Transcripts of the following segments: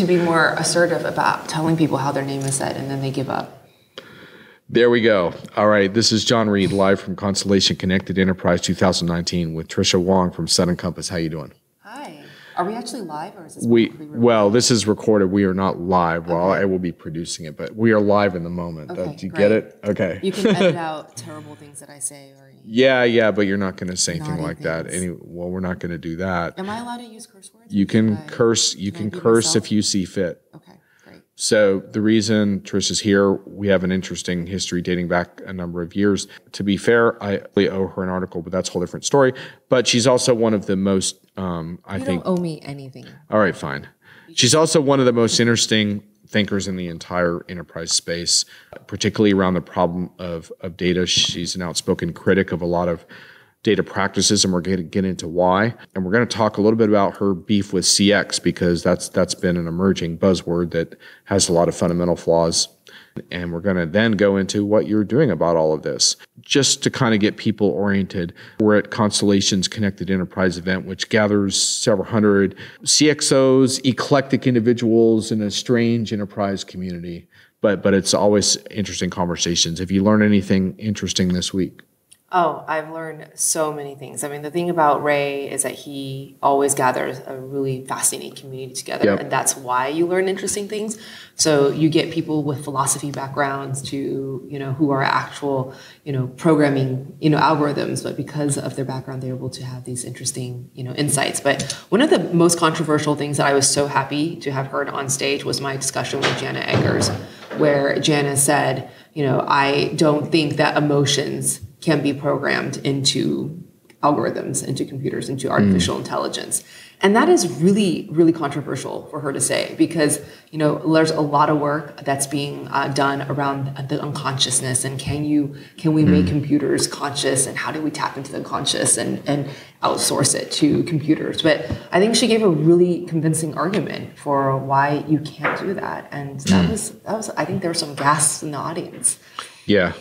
to be more assertive about telling people how their name is said and then they give up. There we go. All right. This is Jon Reed live from Constellation Connected Enterprise 2019 with Tricia Wang from Sudden Compass. How you doing? Are we actually live or is this We well, this is recorded. We are not live. Well, I will be producing it, but we are live in the moment. Okay, Do you great. get it? Okay. You can edit out terrible things that I say or yeah, yeah, but you're not going to say anything Naughty like that. Any well, we're not going to do that. Am I allowed to use curse words? You can curse. You can can curse myself? if you see fit. Okay. So the reason Trish is here, we have an interesting history dating back a number of years. To be fair, I really owe her an article, but that's a whole different story. But she's also one of the most, um, I You think. don't owe me anything. All right, fine. She's also one of the most interesting thinkers in the entire enterprise space, particularly around the problem of, of data. She's an outspoken critic of a lot of data practices, and we're going to get into why. And we're going to talk a little bit about her beef with CX because that's that's been an emerging buzzword that has a lot of fundamental flaws. And we're going to then go into what you're doing about all of this. Just to kind of get people oriented, we're at Constellation's Connected Enterprise event, which gathers several hundred CXOs, eclectic individuals in a strange enterprise community. But, but it's always interesting conversations. Have you learned anything interesting this week? Oh, I've learned so many things. I mean, the thing about Ray is that he always gathers a really fascinating community together, Yep. and that's why you learn interesting things. So you get people with philosophy backgrounds to, you know, who are actual, you know, programming, you know, algorithms, but because of their background, they're able to have these interesting, you know, insights. But one of the most controversial things that I was so happy to have heard on stage was my discussion with Jana Eggers, where Jana said, you know, I don't think that emotions can be programmed into algorithms, into computers, into artificial mm. intelligence. And that is really, really controversial for her to say because, you know, there's a lot of work that's being uh, done around the unconsciousness and can you, can we make mm. computers conscious and how do we tap into the conscious and, and outsource it to computers? But I think she gave a really convincing argument for why you can't do that. And that mm. was, that was, I think there were some gasps in the audience. Yeah.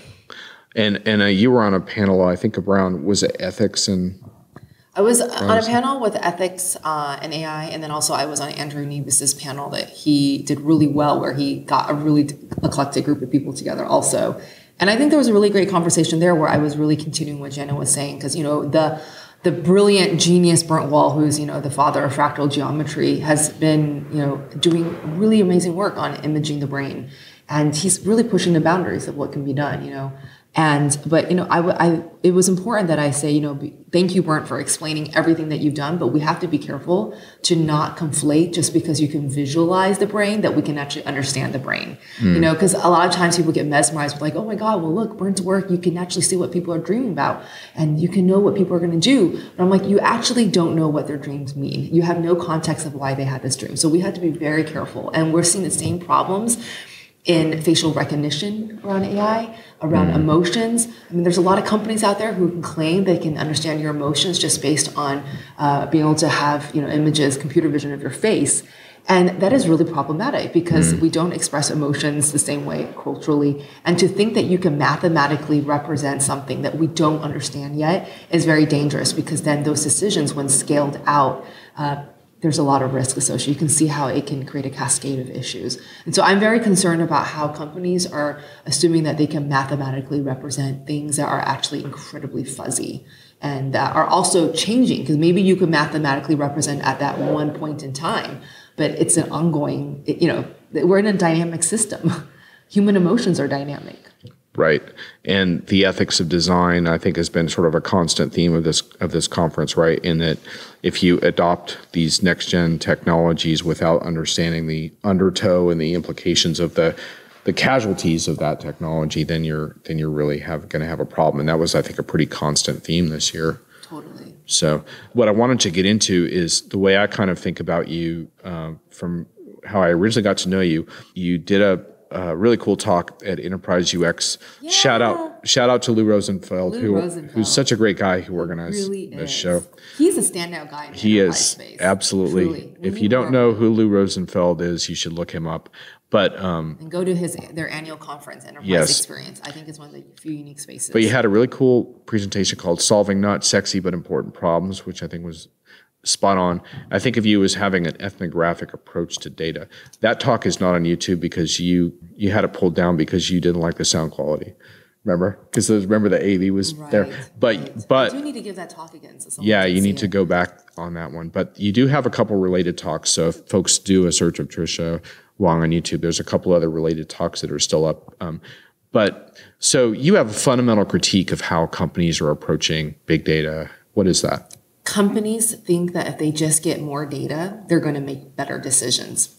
And and uh, you were on a panel, I think around was it ethics and I was on a panel with ethics uh, and AI, and then also I was on Andrew Nebus's panel that he did really well, where he got a really eclectic group of people together also. And I think there was a really great conversation there where I was really continuing what Jana was saying because you know the the brilliant genius Burnt Wall, who's you know the father of fractal geometry, has been you know doing really amazing work on imaging the brain, and he's really pushing the boundaries of what can be done. You know, and but you know I, I it was important that i say you know thank you burnt for explaining everything that you've done but we have to be careful to not conflate just because you can visualize the brain that we can actually understand the brain. Hmm. You know because a lot of times people get mesmerized with like oh my god well look burnt's work you can actually see what people are dreaming about and you can know what people are going to do. But i'm like you actually don't know what their dreams mean. You have no context of why they had this dream. So we have to be very careful. And we're seeing the same problems in facial recognition around AI, around emotions. I mean, there's a lot of companies out there who can claim they can understand your emotions just based on uh, being able to have you know images, computer vision of your face. And that is really problematic because we don't express emotions the same way culturally. And to think that you can mathematically represent something that we don't understand yet is very dangerous because then those decisions, when scaled out, uh, there's a lot of risk associated. You can see how it can create a cascade of issues. And so I'm very concerned about how companies are assuming that they can mathematically represent things that are actually incredibly fuzzy and that are also changing because maybe you could mathematically represent at that one point in time, but it's an ongoing, you know, we're in a dynamic system. Human emotions are dynamic. right. And the ethics of design, I think, has been sort of a constant theme of this of this conference, right? In that if you adopt these next gen technologies without understanding the undertow and the implications of the the casualties of that technology, then you're then you're really have going to have a problem. And that was, I think, a pretty constant theme this year. Totally. So, what I wanted to get into is the way I kind of think about you um, from how I originally got to know you. You did a, a really cool talk at Enterprise UX. Shout out, shout out to Lou Rosenfeld, Lou who Rosenfeld. who's such a great guy who organized Really this is. show. He's a standout guy. In He is space. absolutely. If you don't know who Lou Rosenfeld is, you should look him up. But um, and go to his their annual conference, Enterprise Yes. Experience. I think it's one of the few unique spaces. But you had a really cool presentation called "Solving Not Sexy but Important Problems," which I think was spot on. I think of you as having an ethnographic approach to data. That talk is not on YouTube because you you had it pulled down because you didn't like the sound quality. Remember? Because remember the AV was right, there. But right. but you need to give that talk again. So yeah, you need to go back on that one. But you do have a couple related talks. So if folks do a search of Tricia Wang on YouTube, there's a couple other related talks that are still up. Um, but so you have a fundamental critique of how companies are approaching big data. What is that? Companies think that if they just get more data, they're going to make better decisions.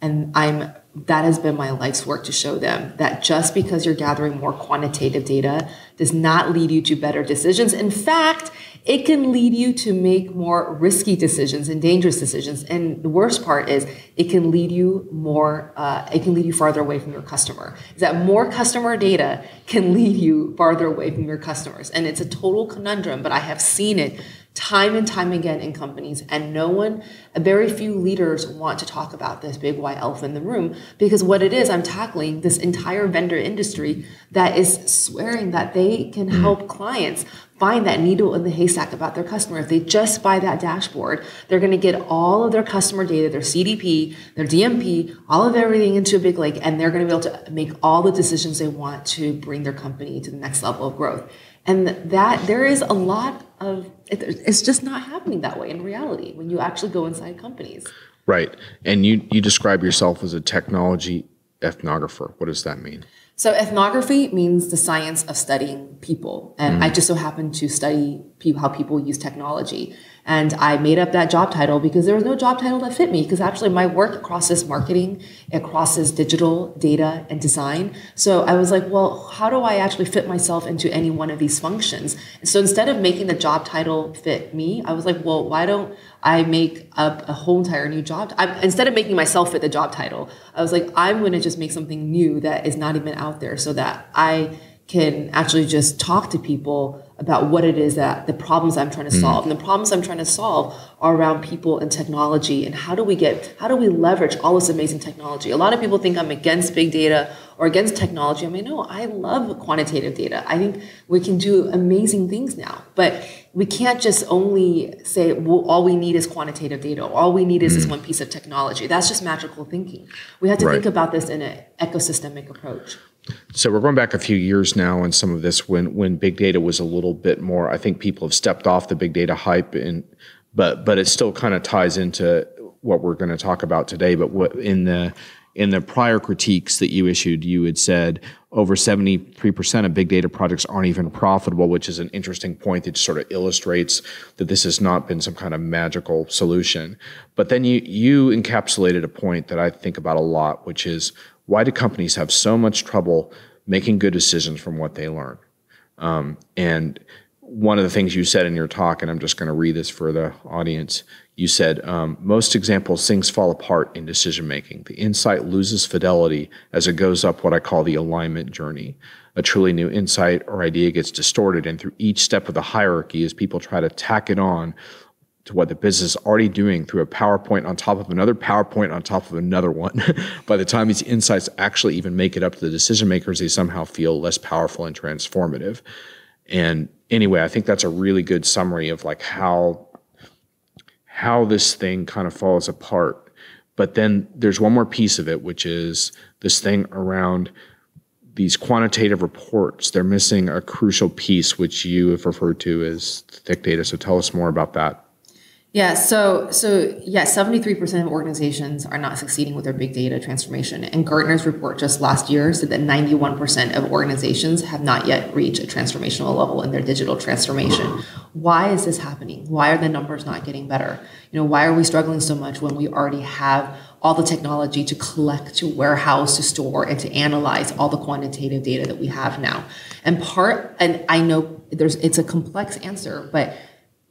And I'm that has been my life's work to show them that just because you're gathering more quantitative data does not lead you to better decisions. In fact, it can lead you to make more risky decisions and dangerous decisions. And the worst part is it can lead you more, uh, it can lead you farther away from your customer. Is that more customer data can lead you farther away from your customers. And it's a total conundrum, but I have seen it time and time again in companies and no one a very few leaders want to talk about this big white elf in the room because what it is i'm tackling this entire vendor industry that is swearing that they can mm. help clients find that needle in the haystack about their customer if they just buy that dashboard they're going to get all of their customer data their cdp their dmp all of everything into a big lake and they're going to be able to make all the decisions they want to bring their company to the next level of growth and that there is a lot of it's just not happening that way in reality when you actually go inside companies. Right. And you you describe yourself as a technology ethnographer. What does that mean? So ethnography means the science of studying people. And mm. i just so happen to study people, how people use technology and I made up that job title because there was no job title that fit me because actually my work crosses marketing, it crosses digital, data, and design. So I was like, well, how do I actually fit myself into any one of these functions? And so instead of making the job title fit me, I was like, well, why don't I make up a whole entire new job? I, instead of making myself fit the job title, I was like, I'm going to just make something new that is not even out there so that I can actually just talk to people about what it is that the problems I'm trying to hmm. solve. Mm. And the problems I'm trying to solve are around people and technology and how do we get how do we leverage all this amazing technology? A lot of people think I'm against big data or against technology. I mean, no, I love quantitative data. I think we can do amazing things now. But we can't just only say well, all we need is quantitative data. All we need is mm. this one piece of technology. That's just magical thinking. We have to right. think about this in an ecosystemic approach. So we're going back a few years now and some of this when when big data was a little bit more I think people have stepped off the big data hype and but but it still kind of ties into what we're going to talk about today but what in the in the prior critiques that you issued you had said over 73% of big data projects aren't even profitable which is an interesting point that sort of illustrates that this has not been some kind of magical solution but then you you encapsulated a point that I think about a lot which is why do companies have so much trouble making good decisions from what they learn? Um, and one of the things you said in your talk, and I'm just going to read this for the audience. You said um, most examples things fall apart in decision making. The insight loses fidelity as it goes up what I call the alignment journey. A truly new insight or idea gets distorted, and through each step of the hierarchy, as people try to tack it on, to what the business is already doing through a PowerPoint on top of another PowerPoint on top of another one. By the time these insights actually even make it up to the decision makers, they somehow feel less powerful and transformative. And anyway, I think that's a really good summary of like how how this thing kind of falls apart. But then there's one more piece of it, which is this thing around these quantitative reports. They're missing a crucial piece, which you have referred to as thick data. So tell us more about that. Yeah, so so yeah, 73% of organizations are not succeeding with their big data transformation. And Gartner's report just last year said that 91% of organizations have not yet reached a transformational level in their digital transformation. Why is this happening? Why are the numbers not getting better? You know, why are we struggling so much when we already have all the technology to collect, to warehouse, to store, and to analyze all the quantitative data that we have now? And part, and I know there's it's a complex answer, but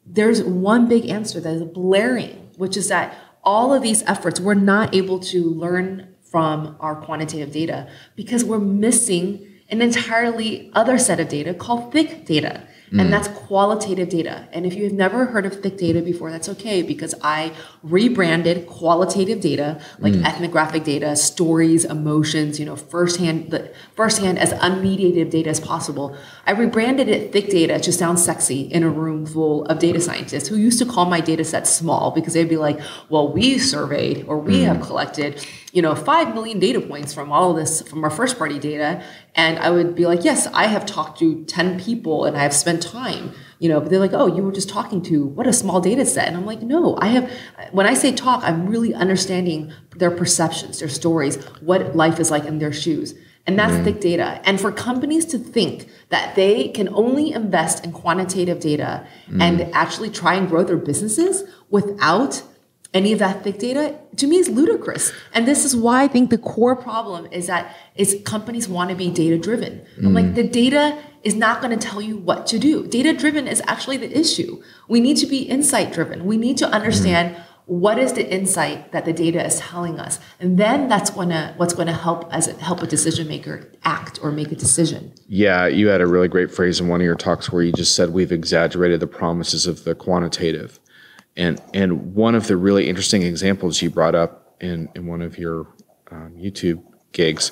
there's one big answer that is blaring, which is that all of these efforts, we're not able to learn from our quantitative data because we're missing an entirely other set of data called thick data. And mm. that's qualitative data. And if you've never heard of thick data before, that's okay because I rebranded qualitative data like mm. ethnographic data, stories, emotions, you know, firsthand the firsthand as unmediated data as possible. I rebranded it thick data to sound sexy in a room full of data scientists who used to call my data set small because they'd be like, "Well, we surveyed or we have mm. collected, you know, 5 million data points from all of this from our first party data." And I would be like, "Yes, I have talked to 10 people and I have spent time you know but they're like oh you were just talking to what a small data set. And i'm like no i have when i say talk i'm really understanding their perceptions their stories what life is like in their shoes. And that's mm-hmm. thick data. And for companies to think that they can only invest in quantitative data mm. and actually try and grow their businesses without any of that thick data to me is ludicrous. And this is why i think the core problem is that is companies want to be data driven i'm like mm. the data is not going to tell you what to do. Data driven is actually the issue. We need to be insight driven we need to understand mm. what is the insight that the data is telling us. And then that's going to what's going to help as a, help a decision maker act or make a decision. Yeah, you had a really great phrase in one of your talks where you just said we've exaggerated the promises of the quantitative. And and one of the really interesting examples you brought up in, in one of your um, YouTube gigs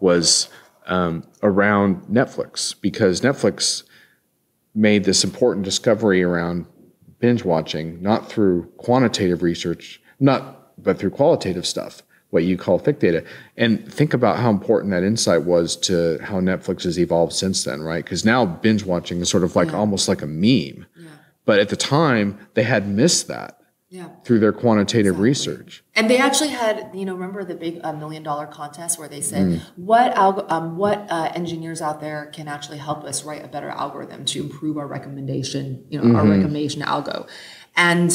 was um, around Netflix because Netflix made this important discovery around binge watching, not through quantitative research, not but through qualitative stuff, what you call thick data. And think about how important that insight was to how Netflix has evolved since then, right? Because now binge watching is sort of like almost like a meme. But at the time, they had missed that yeah through their quantitative research. And they actually had, you know, remember the big uh, million dollar contest where they said, what alg- um, what uh, engineers out there can actually help us write a better algorithm to improve our recommendation, you know, our recommendation algo. And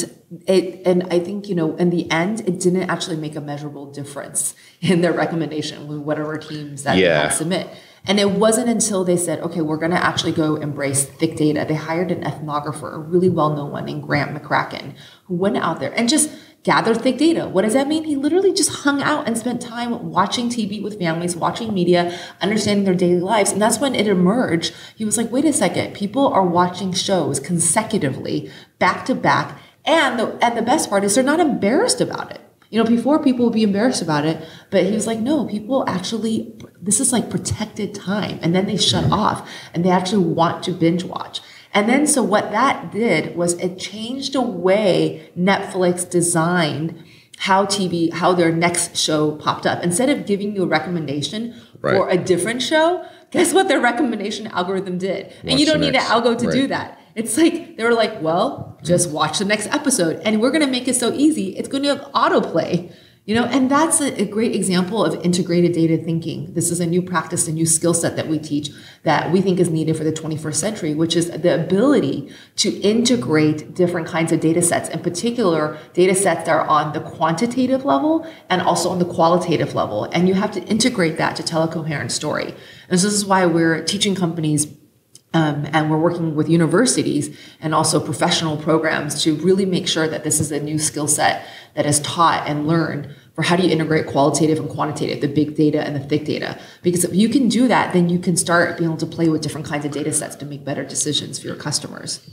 it, and I think, you know, in the end, it didn't actually make a measurable difference in their recommendation with whatever teams that Yeah. submit. And it wasn't until they said, okay, we're going to actually go embrace thick data. They hired an ethnographer, a really well known one named Grant McCracken, who went out there and just gathered thick data. What does that mean? He literally just hung out and spent time watching TV with families, watching media, understanding their daily lives. And that's when it emerged. He was like, wait a second, people are watching shows consecutively, back to back. And the, and the best part is they're not embarrassed about it. You know, before people would be embarrassed about it, but he was like, no, people actually, this is like protected time. And then they shut off and they actually want to binge watch. And then, so what that did was it changed the way Netflix designed how TV, how their next show popped up. Instead of giving you a recommendation for a different show, guess what their recommendation algorithm did? and you don't need an algo to do that. It's like they were like, well, just watch the next episode, and we're gonna make it so easy. It's going to have autoplay, you know. And that's a, a great example of integrated data thinking. This is a new practice, a new skill set that we teach that we think is needed for the 21st century, which is the ability to integrate different kinds of data sets, in particular data sets that are on the quantitative level and also on the qualitative level. And you have to integrate that to tell a coherent story. And so this is why we're teaching companies um, and we're working with universities and also professional programs to really make sure that this is a new skill set that is taught and learned for how do you integrate qualitative and quantitative, the big data and the thick data. Because if you can do that, then you can start being able to play with different kinds of data sets to make better decisions for your customers.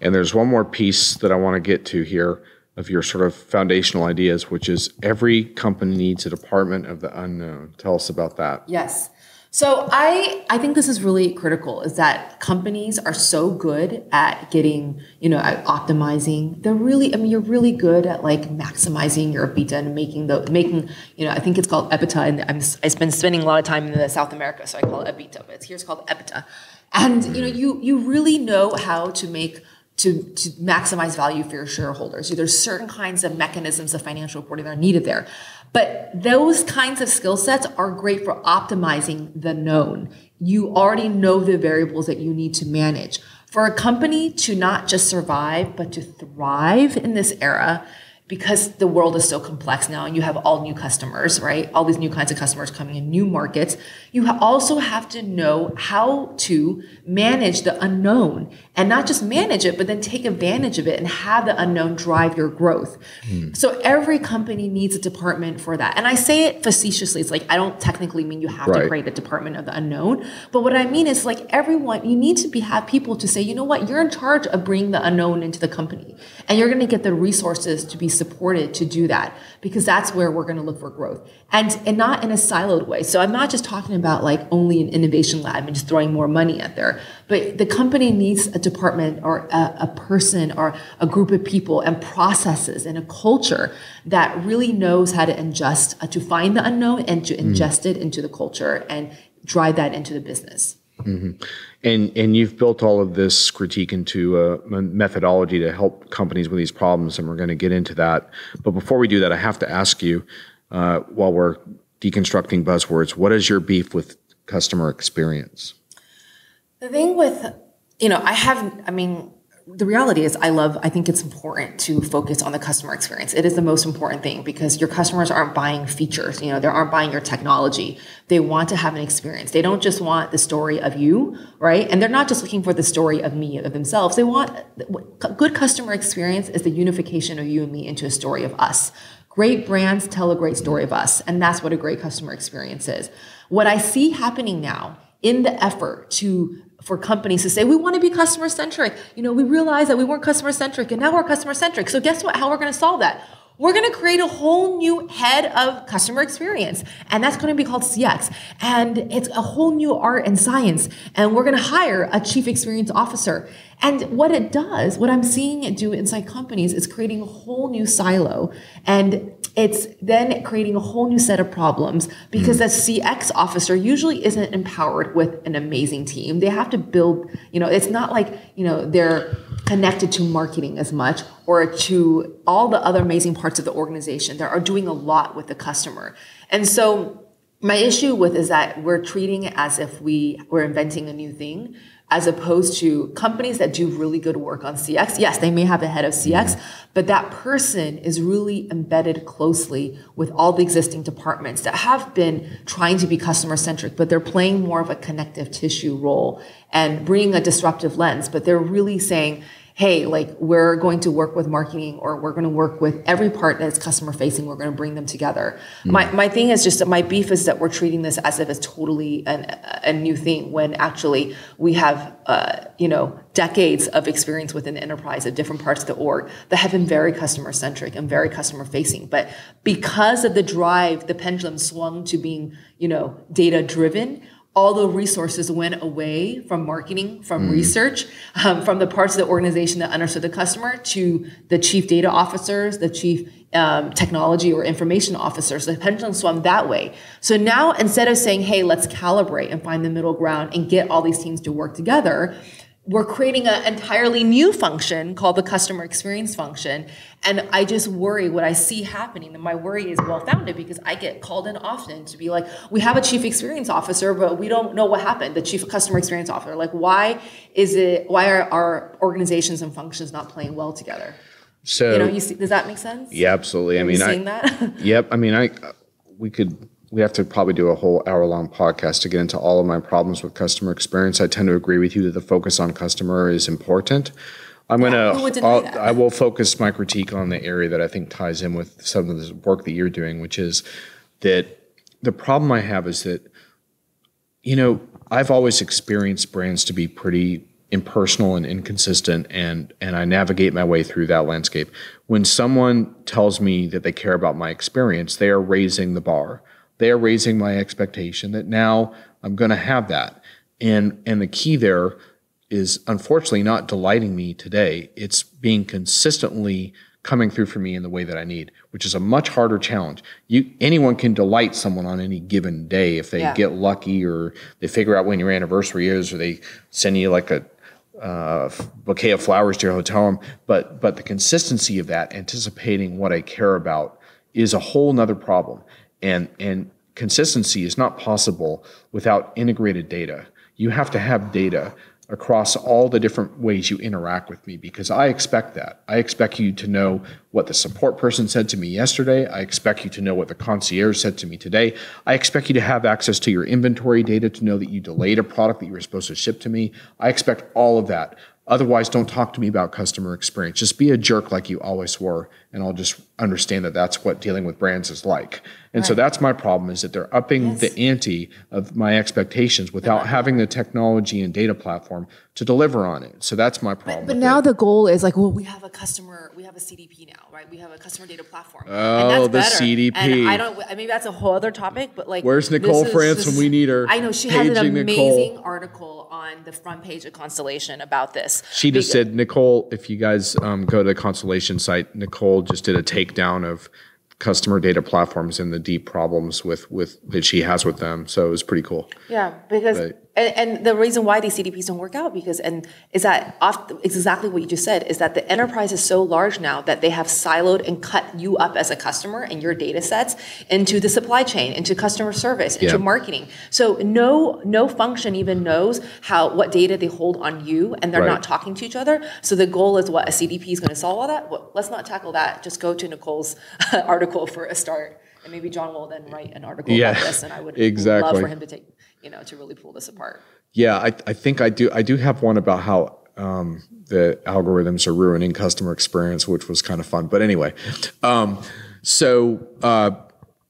And there's one more piece that I want to get to here of your sort of foundational ideas, which is every company needs a department of the unknown. Tell us about that. Yes. So I I think this is really critical is that companies are so good at getting, you know, at optimizing. They're really I mean you're really good at like maximizing your EBITDA and making the making, you know, I think it's called EBITDA and I'm I've been spending a lot of time in the South America, so I call it EBITDA, but it's here's called EBITDA. And you know, you you really know how to make to, to maximize value for your shareholders. There's certain kinds of mechanisms of financial reporting that are needed there. But those kinds of skill sets are great for optimizing the known. You already know the variables that you need to manage. For a company to not just survive, but to thrive in this era, because the world is so complex now and you have all new customers, right? All these new kinds of customers coming in, new markets. You also have to know how to manage the unknown and not just manage it, but then take advantage of it and have the unknown drive your growth. Mm. So every company needs a department for that. And I say it facetiously. It's like, I don't technically mean you have right. to create a department of the unknown, but what I mean is like everyone, you need to be have people to say, you know what, you're in charge of bringing the unknown into the company and you're going to get the resources to be supported to do that because that's where we're going to look for growth and and not in a siloed way so i'm not just talking about like only an innovation lab and just throwing more money at there but the company needs a department or a, a person or a group of people and processes and a culture that really knows how to ingest uh, to find the unknown and to mm. ingest mm. it into the culture and drive that into the business mm-hmm. And and you've built all of this critique into a, methodology to help companies with these problems, and we're going to get into that. But before we do that, I have to ask you, uh, while we're deconstructing buzzwords, what is your beef with customer experience? The thing with, you know, I have, I mean, the reality is I love I think it's important to focus on the customer experience. It is the most important thing because your customers aren't buying features, you know, they aren't buying your technology. They want to have an experience. They don't just want the story of you, right? And they're not just looking for the story of me of themselves. They want good customer experience is the unification of you and me into a story of us. Great brands tell a great story of us, and that's what a great customer experience is. What I see happening now in the effort to for companies to say we want to be customer centric. You know, we realize that we weren't customer centric and now we're customer centric. So guess what? How we're going to solve that? We're going to create a whole new head of customer experience, and that's going to be called CX. And it's a whole new art and science. And we're going to hire a chief experience officer. And what it does, what I'm seeing it do inside companies, is creating a whole new silo. And it's then creating a whole new set of problems because mm. the CX officer usually isn't empowered with an amazing team. They have to build, you know, it's not like, you know, they're connected to marketing as much or to all the other amazing parts of the organization that are doing a lot with the customer. And so my issue with is that we're treating it as if we were inventing a new thing as opposed to companies that do really good work on CX. Yes, they may have a head of CX, mm-hmm. but that person is really embedded closely with all the existing departments that have been trying to be customer centric, but they're playing more of a connective tissue role and bringing a disruptive lens, but they're really saying, hey, like we're going to work with marketing or we're going to work with every part that's customer facing. We're going to bring them together. Mm. My, my thing is just that my beef is that we're treating this as if it's totally an, a new thing when actually we have, uh, you know, decades of experience within the enterprise of different parts of the org that have been very customer centric and very customer facing. But because of the drive, the pendulum swung to being, you know, data driven all the resources went away from marketing, from mm. research, um, from the parts of the organization that understood the customer to the chief data officers, the chief um, technology or information officers. The pendulum swung that way. So now instead of saying, hey, let's calibrate and find the middle ground and get all these teams to work together, we're creating an entirely new function called the customer experience function. And I just worry what I see happening. And my worry is well founded because I get called in often to be like, we have a chief experience officer, but we don't know what happened. The chief customer experience officer. Like, why is it, why are our organizations and functions not playing well together? So, you know, you see, does that make sense? Yeah, absolutely. I mean, I, that? yep. I mean, I, we could we have to probably do a whole hour long podcast to get into all of my problems with customer experience. I tend to agree with you that the focus on customer is important. I'm yeah, gonna. I will focus my critique on the area that I think ties in with some of the work that you're doing, which is that the problem I have is that, you know, I've always experienced brands to be pretty impersonal and inconsistent, and and I navigate my way through that landscape. When someone tells me that they care about my experience, they are raising the bar they are raising my expectation that now I'm going to have that. And and the key there is unfortunately not delighting me today. It's being consistently coming through for me in the way that I need, which is a much harder challenge. You anyone can delight someone on any given day if they yeah. get lucky or they figure out when your anniversary is or they send you like a uh, bouquet of flowers to your hotel room. But but the consistency of that, anticipating what I care about, is a whole nother problem and and consistency is not possible without integrated data. You have to have data across all the different ways you interact with me because I expect that. I expect you to know what the support person said to me yesterday. I expect you to know what the concierge said to me today. I expect you to have access to your inventory data to know that you delayed a product that you were supposed to ship to me. I expect all of that. Otherwise, don't talk to me about customer experience. Just be a jerk like you always were, and I'll just understand that that's what dealing with brands is like. And right. so that's my problem is that they're upping yes. the ante of my expectations without uh-huh. having the technology and data platform to deliver on it. So that's my problem. But, but now it. the goal is like, well, we have a customer, we have a CDP now, right? We have a customer data platform. Oh, the better. CDP. And I don't. I maybe that's a whole other topic, but like, where's Nicole France when we need her? I know she has an amazing Nicole. article on the front page of Constellation about this. She just because, said, Nicole, if you guys um, go to the Constellation site, Nicole just did a takedown of customer data platforms and the deep problems with with that she has with them. So it was pretty cool. Yeah, because but, and, and, the reason why these CDPs don't work out because and is that off, exactly what you just said is that the enterprise is so large now that they have siloed and cut you up as a customer and your data sets into the supply chain, into customer service, into yeah. marketing. So no no function even knows how what data they hold on you, and they're right. not talking to each other. So the goal is what a CDP is going to solve all that. Well, let's not tackle that. Just go to Nicole's article for a start, and maybe Jon will then write an article yeah, about this, and I would exactly. love for him to take you know, to really pull this apart. Yeah, I, I think I do. I do have one about how um, the algorithms are ruining customer experience, which was kind of fun. But anyway, um, so uh,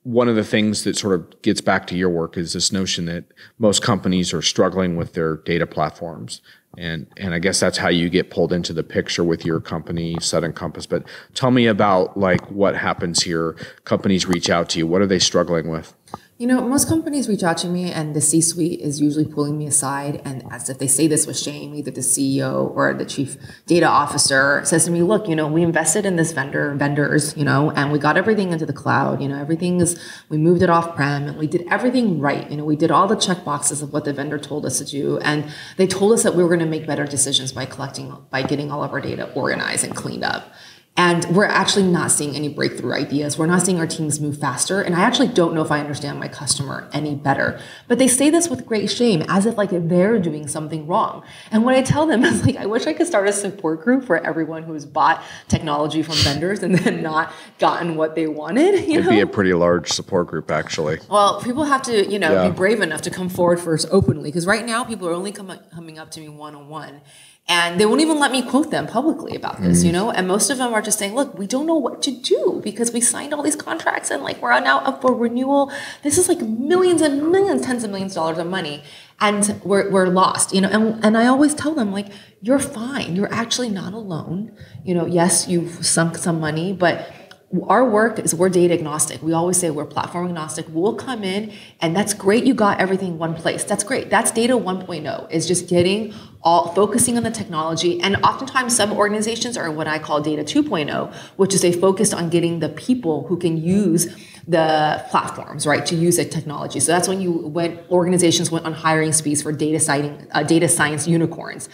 one of the things that sort of gets back to your work is this notion that most companies are struggling with their data platforms. And, and I guess that's how you get pulled into the picture with your company, Sudden Compass. But tell me about like what happens here. Companies reach out to you. What are they struggling with? You know, most companies reach out to me and the C suite is usually pulling me aside. And as if they say this with shame, either the CEO or the chief data officer says to me, look, you know, we invested in this vendor, vendors, you know, and we got everything into the cloud. You know, everything is, we moved it off prem and we did everything right. You know, we did all the check boxes of what the vendor told us to do. And they told us that we were going to make better decisions by collecting, by getting all of our data organized and cleaned up. And we're actually not seeing any breakthrough ideas. We're not seeing our teams move faster. And I actually don't know if I understand my customer any better. But they say this with great shame, as if like they're doing something wrong. And what I tell them is like, I wish I could start a support group for everyone who's bought technology from vendors and then not gotten what they wanted. You It'd know? be a pretty large support group, actually. Well, people have to, you know, yeah. be brave enough to come forward first openly. Because right now, people are only come, coming up to me one on one and they won't even let me quote them publicly about this, mm. you know? And most of them are just saying, look, we don't know what to do because we signed all these contracts and like we're now up for renewal. This is like millions and millions, tens of millions of dollars of money. And we're, we're lost, you know? And, and I always tell them, like, you're fine. You're actually not alone. You know, yes, you've sunk some money, but our work is we're data agnostic. We always say we're platform agnostic. We'll come in and that's great. You got everything in one place. That's great. That's data 1.0 is just getting all focusing on the technology. And oftentimes some organizations are what I call data 2.0, which is they focused on getting the people who can use the platforms, right, to use the technology. So that's when you when organizations went on hiring sprees for data citing, uh, data science unicorns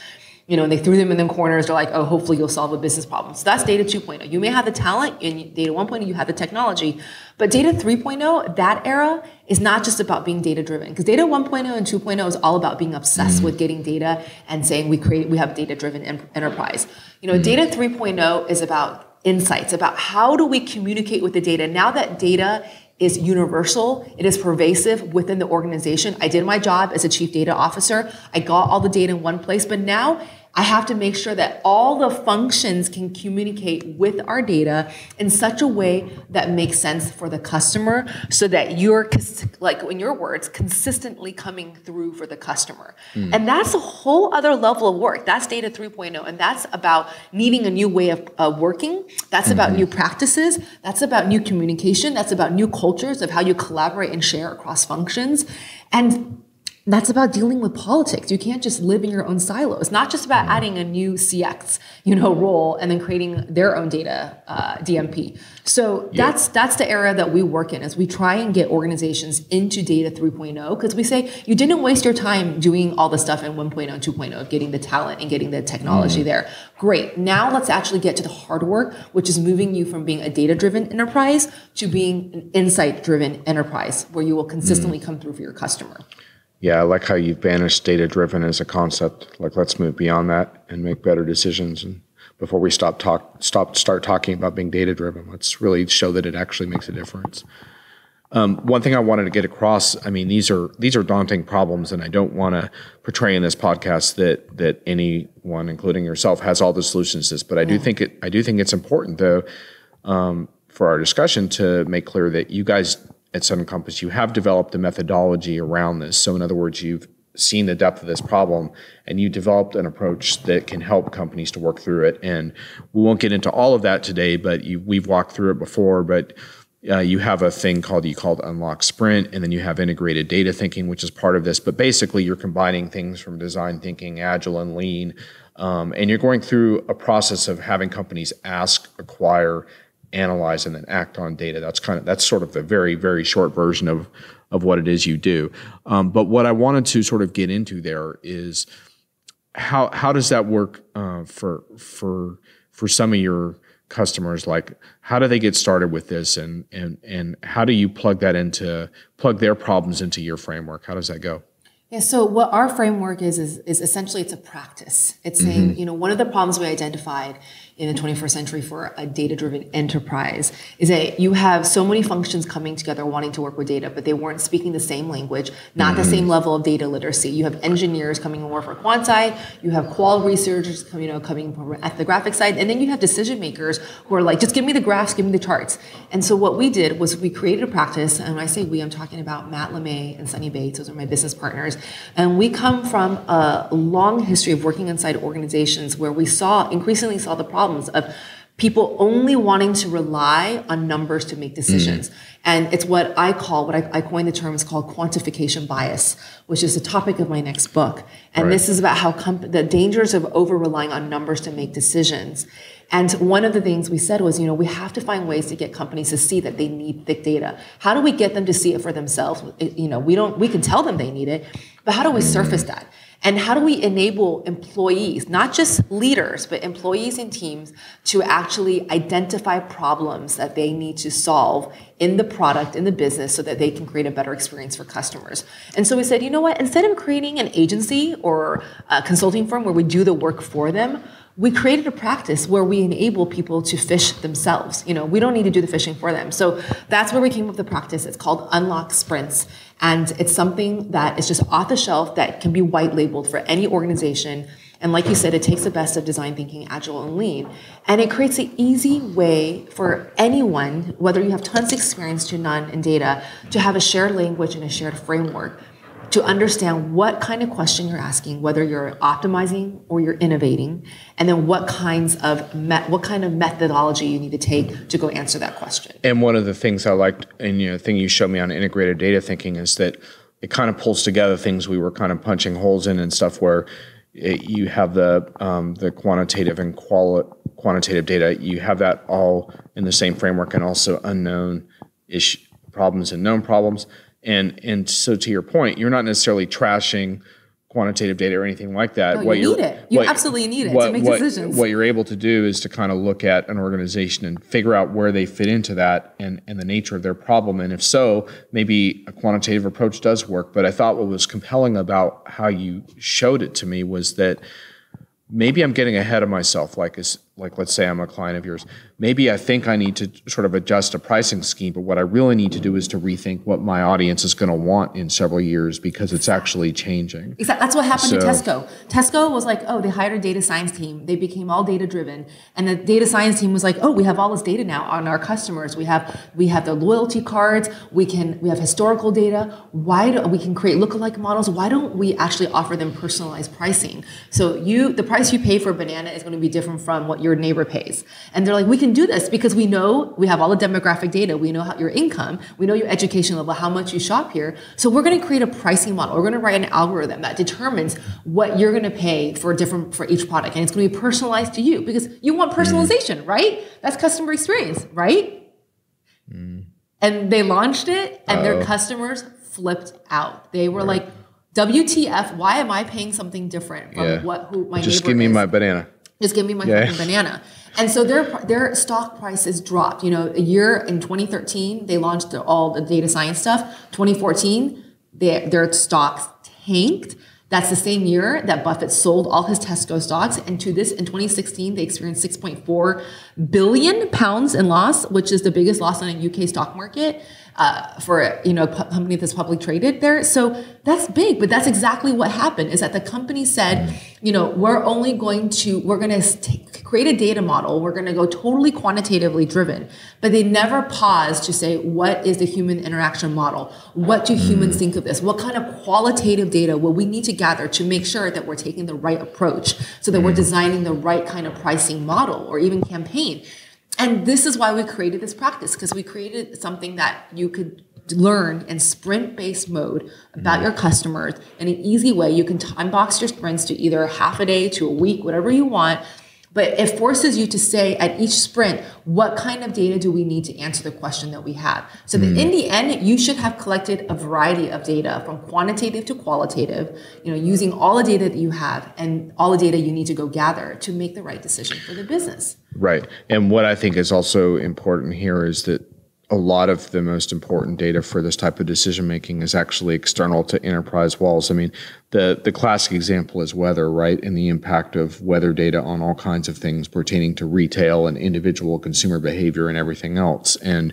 you know, and they threw them in the corners. They're like, oh, hopefully you'll solve a business problem. So that's data 2.0. You may have the talent, in data 1.0, you have the technology. But data 3.0, that era is not just about being data driven. Because data 1.0 and 2.0 is all about being obsessed mm-hmm. with getting data and saying we create, we have data driven enterprise. You know, mm-hmm. data 3.0 is about insights, about how do we communicate with the data. Now that data is universal. It is pervasive within the organization. I did my job as a chief data officer. I got all the data in one place, but now I have to make sure that all the functions can communicate with our data in such a way that makes sense for the customer so that you're, like in your words, consistently coming through for the customer. Mm. And that's a whole other level of work. That's data 3.0. And that's about needing a new way of uh, working. That's mm-hmm. about new practices. That's about new communication. That's about new cultures of how you collaborate and share across functions. And that's about dealing with politics. You can't just live in your own silo. It's not just about adding a new CX, you know, role and then creating their own data uh, DMP. So yeah. that's that's the era that we work in. As we try and get organizations into data 3.0, because we say you didn't waste your time doing all the stuff in 1.0, 2.0, getting the talent and getting the technology mm. there. Great. Now let's actually get to the hard work, which is moving you from being a data-driven enterprise to being an insight-driven enterprise, where you will consistently mm. come through for your customer. Yeah, I like how you've banished data driven as a concept. Like, let's move beyond that and make better decisions. And before we stop talk, stop start talking about being data driven, let's really show that it actually makes a difference. Um, one thing I wanted to get across, I mean, these are these are daunting problems, and I don't want to portray in this podcast that that anyone, including yourself, has all the solutions to this. But I do think it I do think it's important though um, for our discussion to make clear that you guys at Sudden Compass, you have developed a methodology around this. So, in other words, you've seen the depth of this problem and you developed an approach that can help companies to work through it. And we won't get into all of that today, but you, we've walked through it before. But uh, you have a thing called you called Unlock Sprint, and then you have integrated data thinking, which is part of this. But basically, you're combining things from design thinking, agile, and lean, um, and you're going through a process of having companies ask, acquire, analyze and then act on data. That's kind of that's sort of the very very short version of of what it is you do. Um, but what I wanted to sort of get into there is how how does that work uh, for for for some of your customers? Like how do they get started with this, and and and how do you plug that into plug their problems into your framework? How does that go? Yeah, so what our framework is, is, is essentially it's a practice. It's saying, mm-hmm. you know, one of the problems we identified in the 21st century for a data driven enterprise is that you have so many functions coming together wanting to work with data, but they weren't speaking the same language, not mm-hmm. the same level of data literacy. You have engineers coming work for quant side, you have qual researchers coming, you know, coming from ethnographic side, and then you have decision makers who are like, just give me the graphs, give me the charts. And so what we did was we created a practice, and when I say we, I'm talking about Matt LeMay and Sunny Bates, those are my business partners. And we come from a long history of working inside organizations where we saw, increasingly saw the problem problems of people only wanting to rely on numbers to make decisions. Mm. And it's what I call, what I, I coined the term is called quantification bias, which is the topic of my next book. And right. this is about how comp- the dangers of over relying on numbers to make decisions. And one of the things we said was, you know, we have to find ways to get companies to see that they need thick data. How do we get them to see it for themselves? You know, we don't, we can tell them they need it, but how do we mm. surface that? And how do we enable employees, not just leaders, but employees and teams to actually identify problems that they need to solve in the product, in the business, so that they can create a better experience for customers? And so we said, you know what, instead of creating an agency or a consulting firm where we do the work for them, we created a practice where we enable people to fish themselves. You know, we don't need to do the fishing for them. So that's where we came up with the practice. It's called Unlock Sprints. And it's something that is just off the shelf that can be white labeled for any organization. And like you said, it takes the best of design thinking, agile, and lean. And it creates an easy way for anyone, whether you have tons of experience to none in data, to have a shared language and a shared framework to understand what kind of question you're asking, whether you're optimizing or you're innovating, and then what kinds of me- what kind of methodology you need to take to go answer that question. And one of the things I liked, and the thing you showed me on integrated data thinking is that it kind of pulls together things we were kind of punching holes in and stuff where it, you have the um, the quantitative and quali- quantitative data. You have that all in the same framework, and also unknown ish problems and known problems and and so to your point, you're not necessarily trashing quantitative data or anything like that. No, what you need it. You what, absolutely need it what, to make what, decisions. What you're able to do is to kind of look at an organization and figure out where they fit into that and, and the nature of their problem. And if so, maybe a quantitative approach does work. But I thought what was compelling about how you showed it to me was that maybe I'm getting ahead of myself. Like, is like let's say I'm a client of yours. Maybe I think I need to sort of adjust a pricing scheme, but what I really need to do is to rethink what my audience is going to want in several years because it's actually changing. Exactly. That's what happened so, to Tesco. Tesco was like, oh, they hired a data science team. They became all data driven, and the data science team was like, oh, we have all this data now on our customers. We have we have the loyalty cards. We can we have historical data. Why do we can create lookalike models? Why don't we actually offer them personalized pricing? So you the price you pay for a banana is going to be different from what your neighbor pays. And they're like, we can do this because we know we have all the demographic data. We know how, your income. We know your education level, how much you shop here. So we're going to create a pricing model. We're going to write an algorithm that determines what you're going to pay for different for each product, and it's going to be personalized to you because you want personalization, mm. right? That's customer experience, right? Mm. And they launched it, and Uh-oh. their customers flipped out. They were right. like, WTF, why am I paying something different from yeah. what who my Just give me is? my banana. Just give me my yeah. banana. And so their their stock prices dropped. You know, a year in 2013, they launched all the data science stuff. 2014, they, their stocks tanked. That's the same year that Buffett sold all his Tesco stocks. And to this, in 2016, they experienced 6.4 billion pounds in loss, which is the biggest loss on a UK stock market uh, for you know a company that's publicly traded there. So that's big, but that's exactly what happened. Is that the company said, mm. you know, we're only going to we're going to create a data model. We're going to go totally quantitatively driven, but they never paused to say what is the human interaction model? What do humans mm. think of this? What kind of qualitative data will we need to gather to make sure that we're taking the right approach, so that we're mm. designing the right kind of pricing model or even campaign? And this is why we created this practice because we created something that you could learn in sprint based mode about mm-hmm. your customers in an easy way. You can time box your sprints to either half a day to a week, whatever you want, but it forces you to say at each sprint, what kind of data do we need to answer the question that we have? So mm. that in the end, you should have collected a variety of data from quantitative to qualitative, you know, using all the data that you have and all the data you need to go gather to make the right decision for the business. Right. And what I think is also important here is that a lot of the most important data for this type of decision making is actually external to enterprise walls. I mean, the the classic example is weather, right? And the impact of weather data on all kinds of things pertaining to retail and individual consumer behavior and everything else. And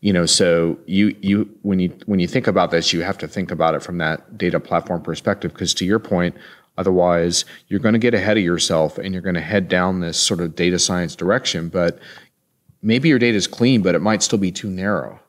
you know, so you you when you when you think about this, you have to think about it from that data platform perspective because to your point, Otherwise, you're going to get ahead of yourself and you're going to head down this sort of data science direction. But maybe your data is clean, but it might still be too narrow.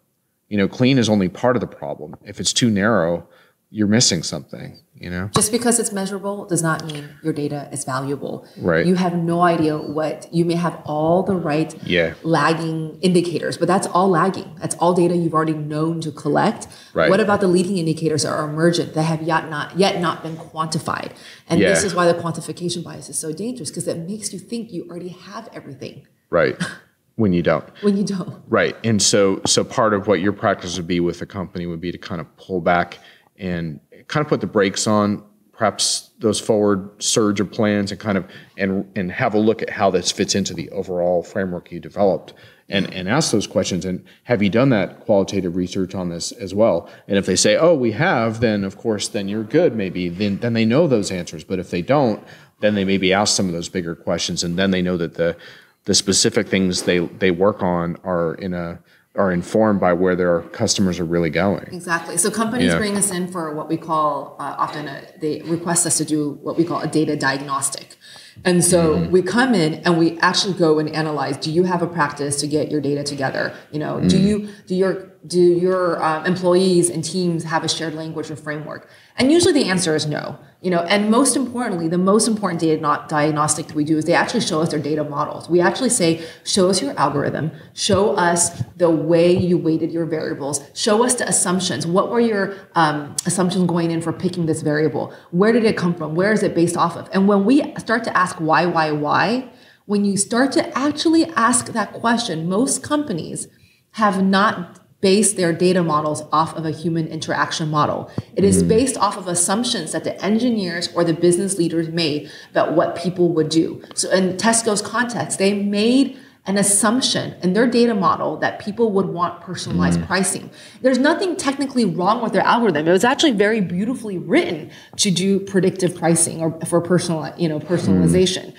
You know, clean is only part of the problem. If it's too narrow, you're missing something, you know? Just because it's measurable does not mean your data is valuable. Right. You have no idea what you may have all the right yeah. lagging indicators, but that's all lagging. That's all data you've already known to collect. Right. What about the leading indicators that are emergent that have yet not yet not been quantified? And yeah. this is why the quantification bias is so dangerous because it makes you think you already have everything. Right. when you don't. When you don't. Right and so so part of what your practice would be with the company would be to kind of pull back and kind of put the brakes on perhaps those forward surge of plans and kind of and and have a look at how this fits into the overall framework you developed and and ask those questions. And have you done that qualitative research on this as well? And if they say oh we have then of course then you're good maybe. Then then they know those answers. But if they don't then they maybe ask some of those bigger questions and then they know that the the specific things they they work on are in a are informed by where their customers are really going. Exactly. So companies yeah. bring us in for what we call uh, often a, they request us to do what we call a data diagnostic. And so mm-hmm. we come in and we actually go and analyze. Do you have a practice to get your data together? You know, mm-hmm. do you do your do your um, employees and teams have a shared language or framework? And usually the answer is no. You know, and most importantly, the most important data not diagnostic that we do is they actually show us their data models. We actually say, show us your algorithm, show us the way you weighted your variables, show us the assumptions. What were your um, assumptions going in for picking this variable? Where did it come from? Where is it based off of? And when we start to ask why, why, why, when you start to actually ask that question, most companies have not base their data models off of a human interaction model. It is mm. based off of assumptions that the engineers or the business leaders made about what people would do. So in Tesco's context, they made an assumption in their data model that people would want personalized mm. pricing. There's nothing technically wrong with their algorithm. It was actually very beautifully written to do predictive pricing or for personal, you know, personalization. Mm.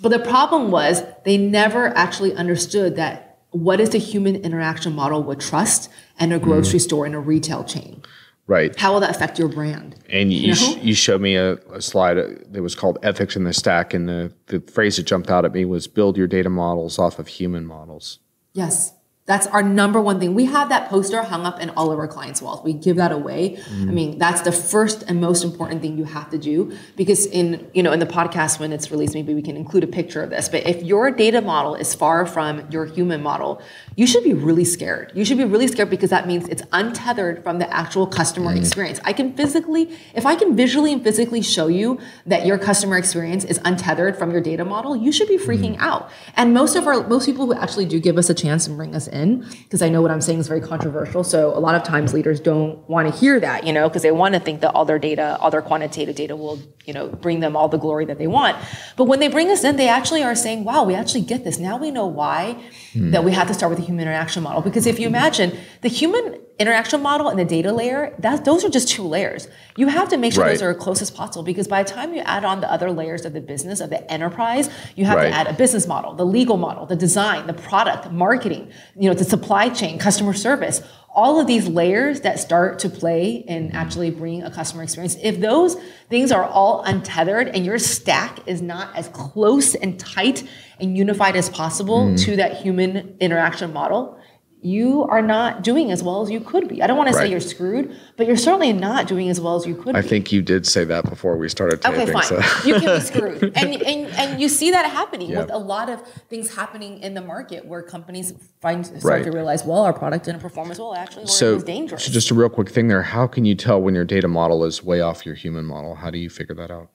But the problem was they never actually understood that what is the human interaction model with trust and a grocery mm. store and a retail chain? Right. How will that affect your brand? And you, you, sh- you showed me a, a, slide that was called Ethics in the Stack, and the, the phrase that jumped out at me was build your data models off of human models. Yes. That's our number one thing. We have that poster hung up in all of our clients' walls. We give that away. Mm. I mean, that's the first and most important thing you have to do because in you know in the podcast when it's released, maybe we can include a picture of this. But if your data model is far from your human model, you should be really scared. You should be really scared because that means it's untethered from the actual customer mm. experience. I can physically, if I can visually and physically show you that your customer experience is untethered from your data model, you should be freaking mm. out. And most of our most people who actually do give us a chance and bring us in in because I know what I'm saying is very controversial. So a lot of times leaders don't want to hear that, you know, because they want to think that all their data, all their quantitative data will, you know, bring them all the glory that they want. But when they bring us in, they actually are saying, wow, we actually get this. Now we know why hmm. that we have to start with the human interaction model. Because if you imagine the human interaction model and the data layer, that those are just two layers. You have to make sure Right. those are as close as possible because by the time you add on the other layers of the business of the enterprise, you have Right. to add a business model, the legal model, the design, the product, marketing, you know, the supply chain, customer service. All of these layers that start to play and actually bring a customer experience. If those things are all untethered and your stack is not as close and tight and unified as possible Mm. to that human interaction model, you are not doing as well as you could be. I don't want to say you're screwed, but you're certainly not doing as well as you could be. I be. think you did say that before we started taping. Okay, fine. So. you can be screwed, and, and and you see that happening Yeah. with a lot of things happening in the market where companies find start Right. to realize, well, our product didn't perform as well actually, So, was dangerous. so just a real quick thing there. How can you tell when your data model is way off your human model? How do you figure that out?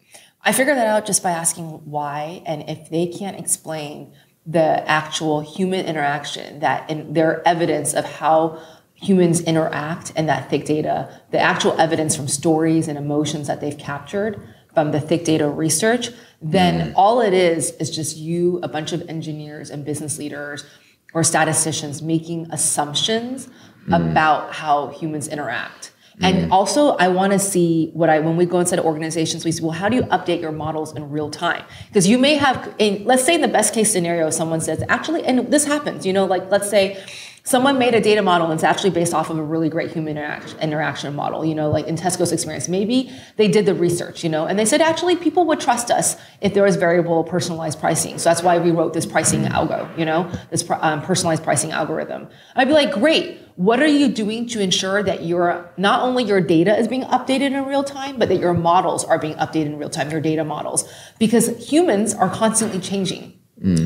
I figure that out just by asking why, and if they can't explain the actual human interaction, that in their evidence of how humans interact and that thick data, the actual evidence from stories and emotions that they've captured from the thick data research, then mm-hmm. all it is is just you, a bunch of engineers and business leaders or statisticians making assumptions mm-hmm. about how humans interact. And mm. also, I want to see what I when we go inside organizations, we say, well, how do you update your models in real time? Because you may have, in, let's say, in the best case scenario, someone says, actually, and this happens, you know, like let's say someone made a data model and it's actually based off of a really great human interaction, interaction model, you know, like in Tesco's experience. Maybe they did the research, you know, and they said actually people would trust us if there was variable personalized pricing. So that's why we wrote this pricing algo, you know, this um, personalized pricing algorithm. I'd be like, great. What are you doing to ensure that your not only your data is being updated in real time, but that your models are being updated in real time, your data models? Because humans are constantly changing.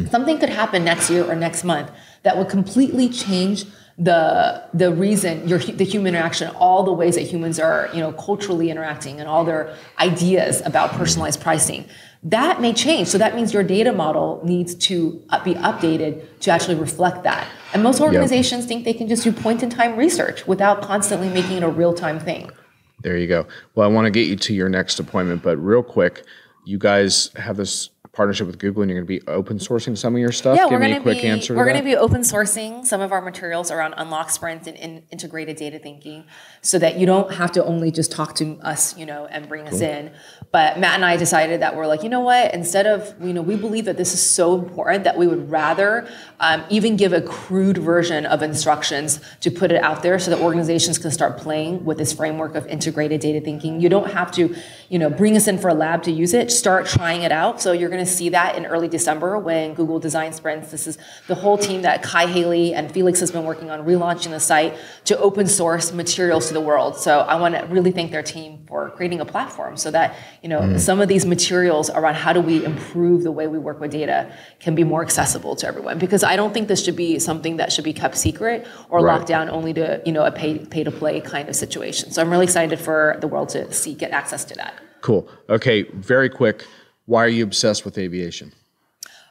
Something could happen next year or next month that would completely change the the reason your the human interaction, all the ways that humans are, you know, culturally interacting and all their ideas about personalized pricing. That may change. So that means your data model needs to be updated to actually reflect that. And most organizations think they can just do point in time research without constantly making it a real time thing. There you go. Well, I want to get you to your next appointment, but real quick, you guys have this partnership with Google, and you're going to be open sourcing some of your stuff. Yeah, Give we're me going a quick be answer. we're going to be open sourcing some of our materials around unlock sprints and in integrated data thinking, so that you don't have to only just talk to us, you know, and bring us in. But Matt and I decided that we're like, you know what? Instead of you know, we believe that this is so important that we would rather um, even give a crude version of instructions to put it out there, so that organizations can start playing with this framework of integrated data thinking. You don't have to, you know, bring us in for a lab to use it. Start trying it out. So you're going to see that in early December when Google Design Sprints. This is the whole team that Kai Haley and Felix has been working on relaunching the site to open source materials to the world. So I want to really thank their team for creating a platform so that you know mm. some of these materials around how do we improve the way we work with data can be more accessible to everyone. Because I don't think this should be something that should be kept secret or Right. locked down only to you know a pay pay to play kind of situation. So I'm really excited for the world to see get access to that. Cool. Okay, very quick. Why are you obsessed with aviation?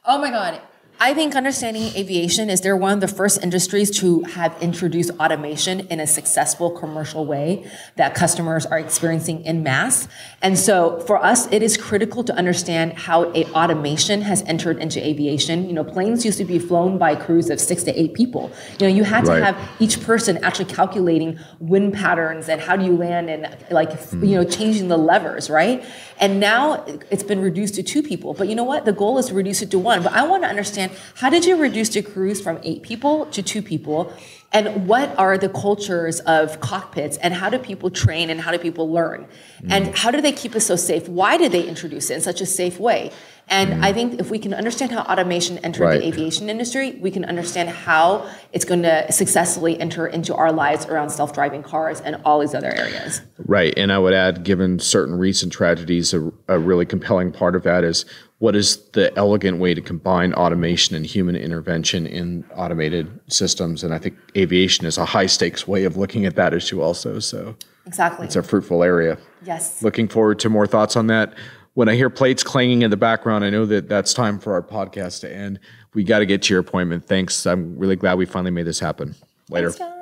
Oh my God. I think understanding aviation is they're one of the first industries to have introduced automation in a successful commercial way that customers are experiencing in mass. And so for us, it is critical to understand how a automation has entered into aviation. You know, planes used to be flown by crews of six to eight people. You know, you had to Right. have each person actually calculating wind patterns and how do you land and like you know mm-hmm. changing the levers right and now it's been reduced to two people but you know what the goal is to reduce it to one but i want to understand how did you reduce the crews from eight people to two people? And what are the cultures of cockpits? And how do people train and how do people learn? Mm. And how do they keep us so safe? Why did they introduce it in such a safe way? And mm. I think if we can understand how automation entered Right. the aviation industry, we can understand how it's going to successfully enter into our lives around self-driving cars and all these other areas. Right. And I would add, given certain recent tragedies, a, a really compelling part of that is what is the elegant way to combine automation and human intervention in automated systems? And I think aviation is a high stakes way of looking at that issue, also. So Exactly. it's a fruitful area. yes. Looking forward to more thoughts on that. When I hear plates clanging in the background, I know that that's time for our podcast to end. We got to get to your appointment. Thanks. I'm really glad we finally made this happen. Later. Thanks.